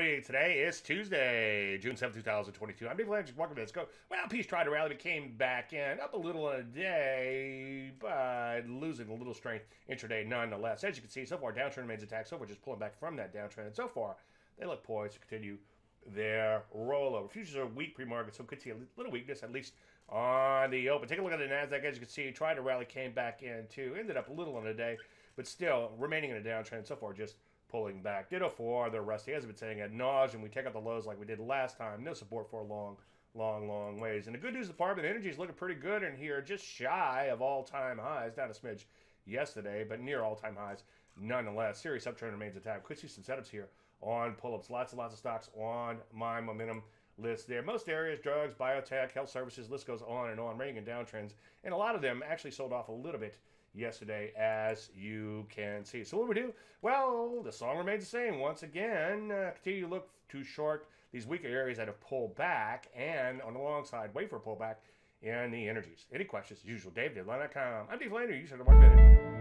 Daily. Today is Tuesday, June 7, 2022. I'm Dave Landry. Welcome to Let's Go. Well, Peace tried to rally, but came back in, up a little in a day, but losing a little strength intraday nonetheless. As you can see, so far, downtrend remains intact. So far, just pulling back from that downtrend. And so far, they look poised to continue their rollover. Futures are weak pre-market, so could see a little weakness, at least on the open. Take a look at the NASDAQ. As you can see, tried to rally, came back in too. Ended up a little in a day, but still remaining in a downtrend. So far, just pulling back. Ditto for the Rusty, as I've been saying at nausea, and we take out the lows like we did last time. No support for a long, long, long ways. And the good news, the Department Energy is looking pretty good in here, just shy of all-time highs, down a smidge yesterday, but near all-time highs nonetheless. Series uptrend remains intact. Could see some setups here on pull-ups. Lots and lots of stocks on my momentum list there. Most areas, drugs, biotech, health services, list goes on and on, raining in downtrends. And a lot of them actually sold off a little bit yesterday, as you can see. So what do we do? Well, the song remains the same. Once again, uh, continue to look to short these weaker areas that have pulled back, and on the long side, wait for a pullback in the energies. Any questions? As usual, Dave, I'm Dave Landry. You should have marked that